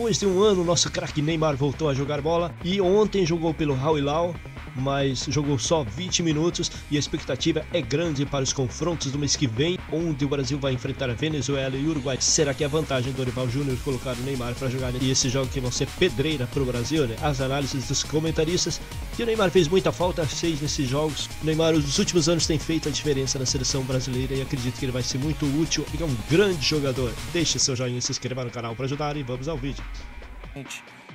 Depois de um ano, nosso craque Neymar voltou a jogar bola e ontem jogou pelo Al Hilal mas jogou só 20 minutos e a expectativa é grande para os confrontos do mês que vem, onde o Brasil vai enfrentar a Venezuela e o Uruguai. Será que é a vantagem do Orival Júnior colocar o Neymar para jogar e esses jogos que vão ser pedreira para o Brasil, né? As análises dos comentaristas que o Neymar fez muita falta, fez nesses jogos. O Neymar, nos últimos anos, tem feito a diferença na seleção brasileira e acredito que ele vai ser muito útil e é um grande jogador. Deixe seu joinha, se inscreva no canal para ajudar e vamos ao vídeo.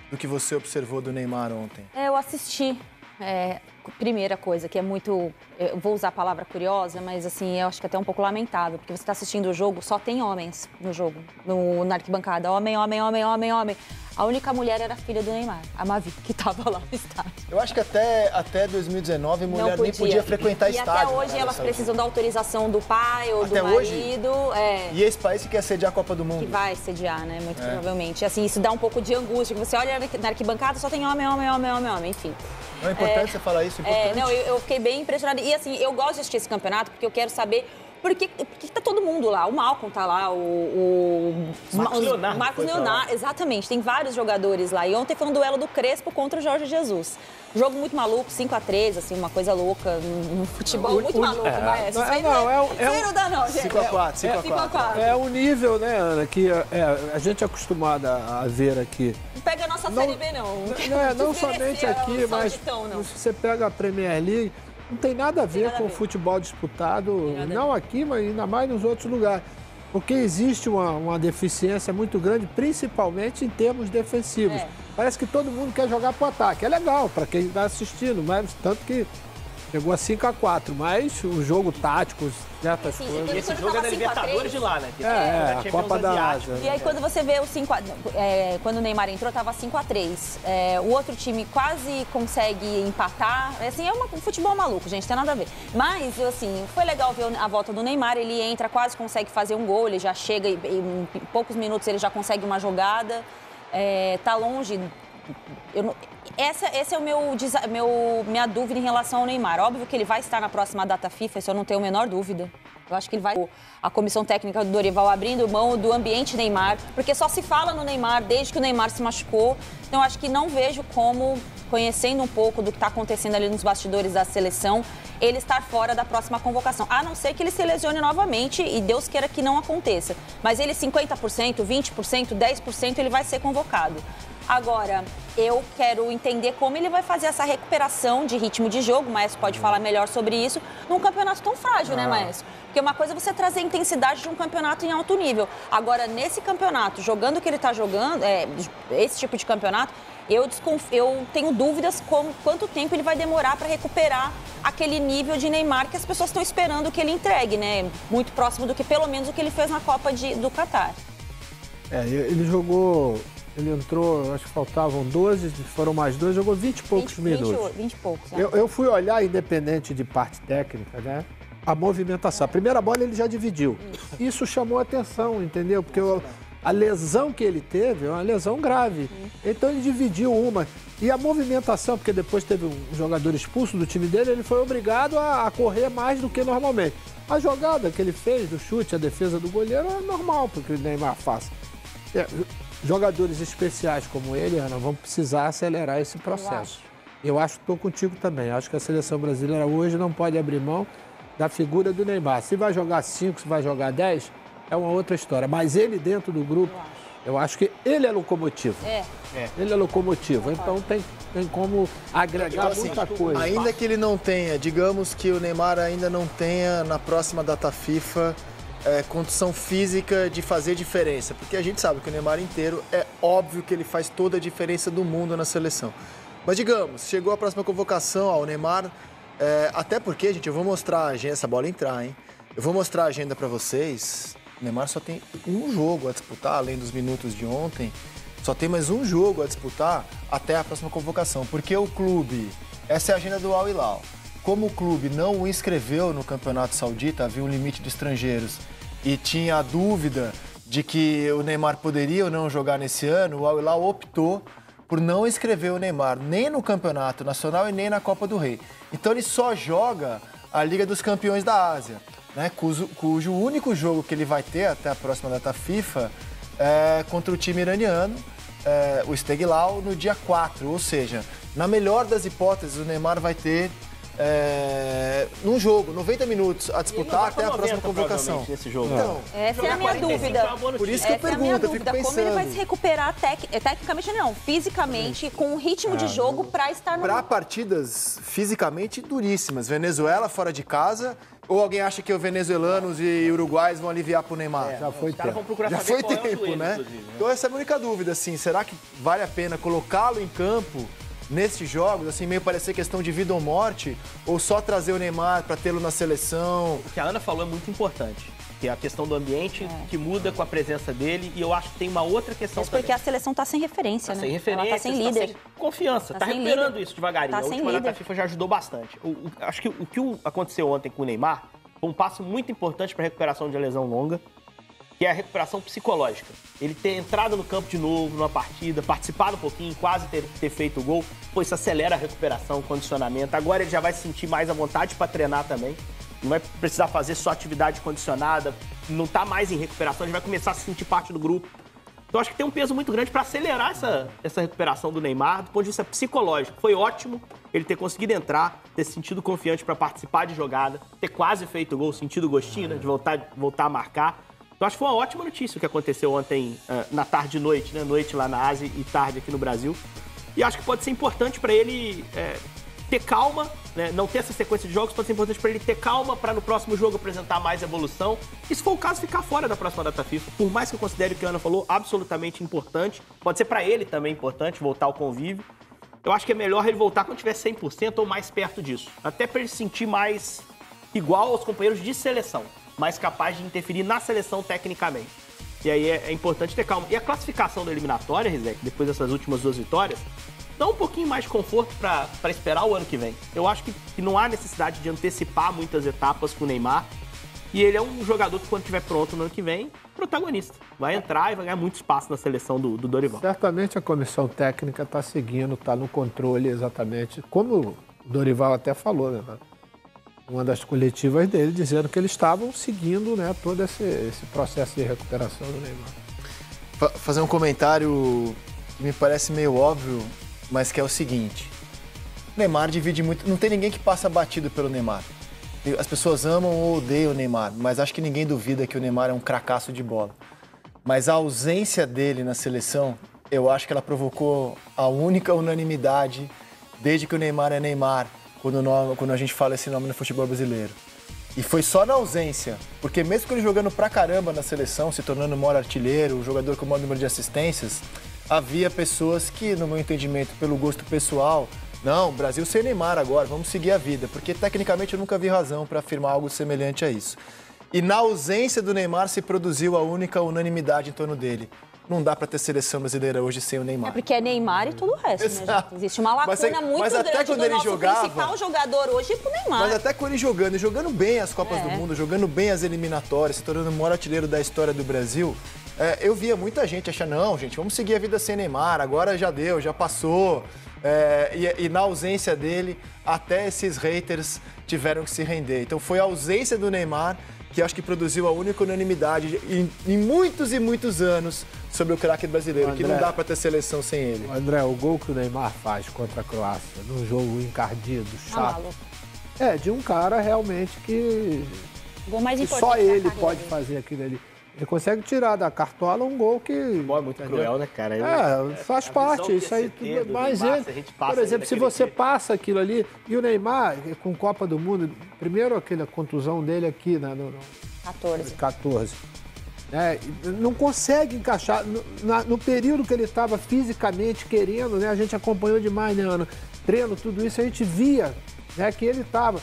Do que você observou do Neymar ontem? É, eu assisti é, primeira coisa, que é muito. Eu vou usar a palavra curiosa, mas assim, eu acho que é até um pouco lamentável, porque você está assistindo o jogo, só tem homens no jogo, no, na arquibancada. Homem, homem, homem, homem, homem. A única mulher era a filha do Neymar, a Mavi, que estava lá no estádio. Eu acho que até, até 2019 a mulher podia. nem podia frequentar e estádio. E até hoje elas precisam da autorização do pai ou até do marido. Hoje? É. E esse país que quer sediar a Copa do Mundo. Que vai sediar, né? Muito é. provavelmente. Assim, isso dá um pouco de angústia, que você olha na arquibancada, só tem homem, homem, homem, homem, homem, enfim. Não é importante é, você falar isso, é importante. É, não, eu, eu, fiquei bem impressionada. E assim, eu gosto de assistir esse campeonato porque eu quero saber por que, por que tá todo mundo lá? O Malcolm tá lá, o. o Marcos Leonardo. Marcos Leonardo, exatamente. Tem vários jogadores lá. E ontem foi um duelo do Crespo contra o Jorge Jesus. Jogo muito maluco, 5x3, assim, uma coisa louca. Um futebol muito o, maluco, é. Não, é, não, é, é, não dá, não, gente. 5x4, 5x4. É, o nível, né, Ana, que é, a gente é acostumada a ver aqui. Não pega a nossa não, Série B, não. Não, é, não somente aqui, mas se você pega a Premier League, não tem nada a ver com o futebol disputado, não aqui, mas ainda mais nos outros lugares. Porque existe uma, uma deficiência muito grande, principalmente em termos defensivos. É. Parece que todo mundo quer jogar para o ataque. É legal para quem está assistindo, mas tanto que Chegou a 5 x 4 mas o jogo tático, certas Sim, coisas. E esse jogo é da Libertadores de lá, né? Que é, é, a Copa da Ásia. E aí quando você vê o 5 a, é, quando o Neymar entrou, tava 5 x 3 é, O outro time quase consegue empatar. Assim, é uma, um futebol maluco, gente, tem nada a ver. Mas, assim, foi legal ver a volta do Neymar. Ele entra, quase consegue fazer um gol, ele já chega, e, em poucos minutos ele já consegue uma jogada. É, tá longe. Eu, essa, esse é o meu, meu, minha dúvida em relação ao Neymar. Óbvio que ele vai estar na próxima data FIFA, isso eu não tenho a menor dúvida. Eu acho que ele vai. A comissão técnica do Dorival abrindo mão do ambiente Neymar, porque só se fala no Neymar desde que o Neymar se machucou. Então, eu acho que não vejo como, conhecendo um pouco do que está acontecendo ali nos bastidores da seleção, ele estar fora da próxima convocação. A não ser que ele se lesione novamente e Deus queira que não aconteça. Mas ele 50%, 20%, 10% ele vai ser convocado. Agora, eu quero entender como ele vai fazer essa recuperação de ritmo de jogo, o Maestro pode falar melhor sobre isso, num campeonato tão frágil, né, ah. né, Maestro? Porque uma coisa é você trazer a intensidade de um campeonato em alto nível. Agora, nesse campeonato, jogando o que ele está jogando, é, esse tipo de campeonato, eu, eu tenho dúvidas como, quanto tempo ele vai demorar para recuperar aquele nível de Neymar que as pessoas estão esperando que ele entregue, né? Muito próximo do que pelo menos o que ele fez na Copa de, do Catar. É, ele jogou ele entrou, acho que faltavam 12, foram mais dois, jogou 20 e poucos 20, minutos. 20, 20 e poucos. É. Eu, eu, fui olhar, independente de parte técnica, né? A movimentação. A primeira bola ele já dividiu. Isso, Isso chamou atenção, entendeu? Porque eu, a lesão que ele teve é uma lesão grave. Então ele dividiu uma. E a movimentação, porque depois teve um jogador expulso do time dele, ele foi obrigado a, a correr mais do que normalmente. A jogada que ele fez do chute, a defesa do goleiro, é normal porque o Neymar faz. É, jogadores especiais como ele, Ana, vão precisar acelerar esse processo. Eu acho que estou contigo também. Acho que a seleção brasileira hoje não pode abrir mão da figura do Neymar. Se vai jogar 5, se vai jogar 10, é uma outra história. Mas ele dentro do grupo, eu acho que ele é locomotivo. É. é. Ele é locomotivo. Então tem, tem como agregar então, muita assim, coisa. Ainda que ele não tenha, digamos que o Neymar ainda não tenha na próxima data FIFA é, condição física de fazer diferença, porque a gente sabe que o Neymar inteiro é óbvio que ele faz toda a diferença do mundo na seleção. Mas digamos, chegou a próxima convocação ao Neymar, é, até porque, gente, eu vou mostrar a agenda, essa bola entrar, hein? Eu vou mostrar a agenda para vocês. O Neymar só tem um jogo a disputar, além dos minutos de ontem. Só tem mais um jogo a disputar até a próxima convocação, porque o clube, essa é a agenda do Al Hilal. Como o clube não o inscreveu no Campeonato Saudita, havia um limite de estrangeiros e tinha a dúvida de que o Neymar poderia ou não jogar nesse ano, o Al Hilal optou por não inscrever o Neymar nem no Campeonato Nacional e nem na Copa do Rei. Então ele só joga a Liga dos Campeões da Ásia, né, cujo, cujo único jogo que ele vai ter até a próxima data FIFA é contra o time iraniano é, o Steglau no dia 4, ou seja, na melhor das hipóteses, o Neymar vai ter é, num jogo, 90 minutos a disputar até a próxima convocação. Nesse jogo. Então, Essa é a minha 45 dúvida. é Por isso que eu é pergunto, eu fico dúvida. Como ele vai pensando. se recuperar tec- eh, tecnicamente, não, fisicamente, com um ritmo de jogo para estar no. Para partidas fisicamente duríssimas. Venezuela fora de casa. Ou alguém acha que os venezuelanos e uruguais vão aliviar pro Neymar? Já foi Os caras vão tempo. procurar Já saber foi qual é o tempo, joelho, né? inclusive, né? Então essa é a única dúvida, assim, será que vale a pena colocá-lo em campo nesses jogos, assim, meio parecer questão de vida ou morte, ou só trazer o Neymar para tê-lo na seleção? O que a Ana falou é muito importante. Que é a questão do ambiente que muda com a presença dele. E eu acho que tem uma outra questão Mas porque também. a seleção tá sem referência, Tá né? sem referência, Ela tá sem líder. sem confiança, Tá tá, sem recuperando líder. isso devagarinho. Tá a última data líder. FIFA já ajudou bastante. O- o- acho que o que o- aconteceu ontem com o Neymar foi um passo muito importante para a recuperação de lesão longa, que é a recuperação psicológica. Ele ter entrado no campo de novo, numa partida, participado um pouquinho, quase ter, ter feito o gol, pô, isso acelera a recuperação, o condicionamento. Agora ele já vai se sentir mais à vontade para treinar também. Não vai precisar fazer só atividade condicionada, não tá mais em recuperação, ele vai começar a se sentir parte do grupo. Então acho que tem um peso muito grande para acelerar essa, essa recuperação do Neymar do ponto de vista psicológico. Foi ótimo ele ter conseguido entrar, ter se sentido confiante para participar de jogada, ter quase feito o gol, sentido gostinho, né, de voltar, voltar a marcar. Então acho que foi uma ótima notícia o que aconteceu ontem ah, na tarde e noite, né? Noite lá na Ásia e tarde aqui no Brasil. E acho que pode ser importante para ele é, ter calma, né? não ter essa sequência de jogos, pode ser importante para ele ter calma para no próximo jogo apresentar mais evolução. E se for o caso, ficar fora da próxima data FIFA. Por mais que eu considere o que a Ana falou absolutamente importante, pode ser para ele também importante voltar ao convívio. Eu acho que é melhor ele voltar quando tiver 100% ou mais perto disso. Até para ele se sentir mais igual aos companheiros de seleção, mais capaz de interferir na seleção tecnicamente. E aí é, é importante ter calma. E a classificação da eliminatória, Rizek, depois dessas últimas duas vitórias, dá um pouquinho mais de conforto para esperar o ano que vem. Eu acho que, que não há necessidade de antecipar muitas etapas com o Neymar. E ele é um jogador que, quando estiver pronto no ano que vem, protagonista. Vai entrar e vai ganhar muito espaço na seleção do, do Dorival. Certamente a comissão técnica está seguindo, está no controle exatamente, como o Dorival até falou, né? Uma das coletivas dele, dizendo que eles estavam seguindo né, todo esse, esse processo de recuperação do Neymar. Fa- fazer um comentário que me parece meio óbvio, mas que é o seguinte. Neymar divide muito. Não tem ninguém que passa batido pelo Neymar. As pessoas amam ou odeiam o Neymar, mas acho que ninguém duvida que o Neymar é um cracaço de bola. Mas a ausência dele na seleção, eu acho que ela provocou a única unanimidade desde que o Neymar é Neymar, quando, quando a gente fala esse nome no futebol brasileiro. E foi só na ausência, porque mesmo ele jogando pra caramba na seleção, se tornando o maior artilheiro, o jogador com o maior número de assistências, havia pessoas que, no meu entendimento, pelo gosto pessoal, não, Brasil sem Neymar agora, vamos seguir a vida, porque tecnicamente eu nunca vi razão para afirmar algo semelhante a isso. E na ausência do Neymar se produziu a única unanimidade em torno dele. Não dá para ter seleção brasileira hoje sem o É Neymar. porque é Neymar e tudo o resto, né, Exato. gente? Existe uma Mas lacuna é- muito mas até grande quando do ele nosso jogava- principal jogador hoje pro Neymar. Mas até com ele jogando, e jogando bem as Copas É. do Mundo, jogando bem as eliminatórias, se tornando o maior artilheiro da história do Brasil, é, eu via muita gente achar, não, gente, vamos seguir a vida sem Neymar, agora já deu, já passou. É, e, e na ausência dele, até esses haters tiveram que se render. Então foi a ausência do Neymar que acho que produziu a única unanimidade em, em muitos e muitos anos sobre o craque brasileiro, que não André. dá para ter seleção sem ele. André, o gol que o Neymar faz contra a Croácia, num jogo encardido, Tá chato, é de um cara realmente que, O gol mais que importante só ele pode dele. fazer aquilo ali. Ele consegue tirar da cartola um gol que. Futebol é muito entendeu? cruel, né, cara? É, faz a parte, isso aí tudo. Mas Neymar, ele, se a gente passa por exemplo, se você passa aquilo ali, e o Neymar, com Copa do Mundo, primeiro aquela contusão dele aqui né, no, no 14. 14. Né, não consegue encaixar. No, na- no período que ele estava fisicamente querendo, né? A gente acompanhou demais, né, Ana? Treino, tudo isso, a gente via né, que ele estava.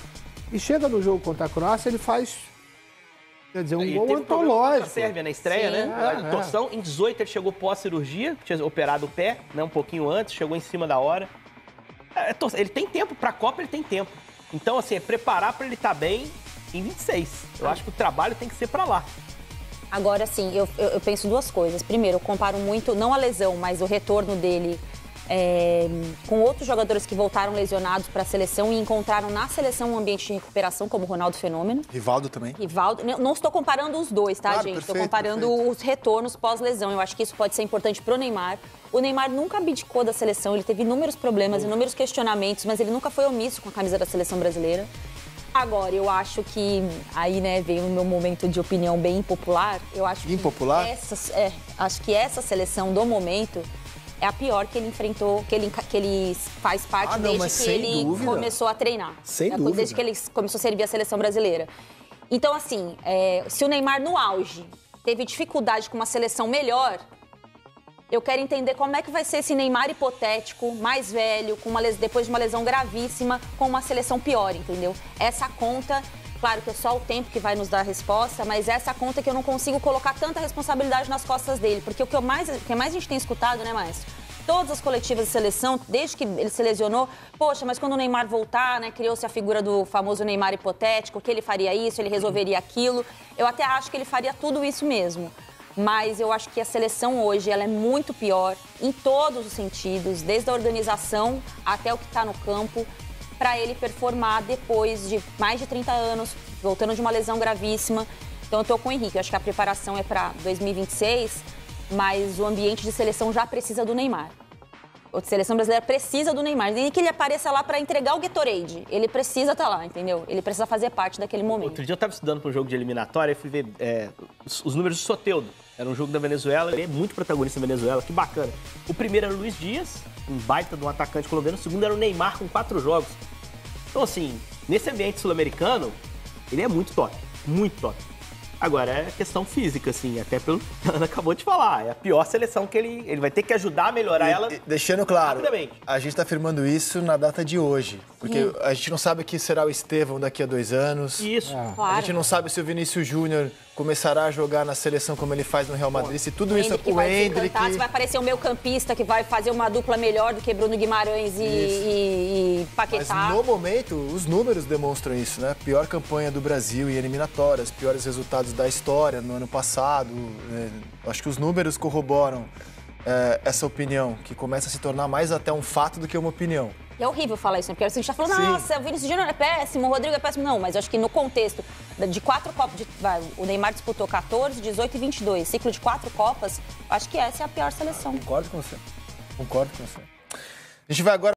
E chega no jogo contra a Croácia, ele faz. Quer dizer, um E gol contra a antológico. Sérvia na estreia, Sim. né? É, é. torção. Em 18 ele chegou pós-cirurgia, tinha operado o pé, né? Um pouquinho antes, chegou em cima da hora. É, é ele tem tempo, pra Copa ele tem tempo. Então, assim, é preparar pra ele estar bem em 26. Eu acho que o trabalho tem que ser pra lá. Agora, sim, eu, eu, eu penso duas coisas. Primeiro, eu comparo muito, não a lesão, mas o retorno dele é, com outros jogadores que voltaram lesionados para a seleção e encontraram na seleção um ambiente de recuperação, como o Ronaldo Fenômeno. Rivaldo também. Rivaldo, não- não estou comparando os dois, tá, Claro, gente? Estou perfeito, comparando perfeito. os retornos pós-lesão. Eu acho que isso pode ser importante pro Neymar. O Neymar nunca abdicou da seleção, ele teve inúmeros problemas, inúmeros questionamentos, mas ele nunca foi omisso com a camisa da seleção brasileira. Agora, eu acho que aí, né, veio o meu momento de opinião bem impopular. Eu acho que Impopular? essa, é, acho que essa seleção do momento é a pior que ele enfrentou, que ele, que ele faz parte Ah, não, desde que ele dúvida. começou a treinar. Sem É, dúvida. Desde que ele começou a servir a seleção brasileira. Então, assim, é, se o Neymar no auge teve dificuldade com uma seleção melhor, eu quero entender como é que vai ser esse Neymar hipotético, mais velho, com uma depois de uma lesão gravíssima, com uma seleção pior, entendeu? Essa conta, claro que é só o tempo que vai nos dar a resposta, mas essa conta que eu não consigo colocar tanta responsabilidade nas costas dele, porque o que, eu mais, o que mais a gente tem escutado, né, Maestro? Todas as coletivas de seleção, desde que ele se lesionou, poxa, mas quando o Neymar voltar, né, criou-se a figura do famoso Neymar hipotético, que ele faria isso, ele resolveria aquilo. Eu até acho que ele faria tudo isso mesmo mas eu acho que a seleção hoje ela é muito pior em todos os sentidos, desde a organização até o que está no campo, para ele performar depois de mais de 30 anos, voltando de uma lesão gravíssima. Então eu estou com o Henrique, eu acho que a preparação é para 2026, mas o ambiente de seleção já precisa do Neymar. A seleção brasileira precisa do Neymar. Nem que ele apareça lá para entregar o Gatorade. Ele precisa estar lá, entendeu? Ele precisa fazer parte daquele momento. Outro dia eu tava estudando para um jogo de eliminatória e fui ver é, os, os números do Soteudo. Era um jogo da Venezuela, ele é muito protagonista da Venezuela, que bacana. O primeiro era o Luiz Dias, um baita de um atacante colombiano. O segundo era o Neymar, com quatro jogos. Então, assim, nesse ambiente sul-americano, ele é muito top, muito top. Agora, é questão física, assim, até pelo que a Ana acabou de falar. É a pior seleção que ele... Ele vai ter que ajudar a melhorar ela. E- e Deixando claro, a gente está afirmando isso na data de hoje. Porque a gente não sabe que será o Estevão daqui a dois anos. Isso. A gente não sabe se o Vinícius Júnior começará a jogar na seleção como ele faz no Real Madrid. Se tudo isso é Hendrick o vai Hendrick. se vai aparecer o meu campista que vai fazer uma dupla melhor do que Bruno Guimarães e, e, e Mas Paquetá. no momento, os números demonstram isso, né? Pior campanha do Brasil em eliminatórias, piores resultados da história no ano passado. né? Acho que os números corroboram é, essa opinião, que começa a se tornar mais até um fato do que uma opinião. É horrível falar isso, né? Porque a gente tá falando, Sim. nossa, o Vinícius Júnior é péssimo, o Rodrigo é péssimo. Não, mas acho que no contexto de quatro Copas, de- o Neymar disputou 14, 18 e 22, ciclo de quatro Copas, acho que essa é a pior seleção. Concordo com você. Concordo com você. A gente vai agora.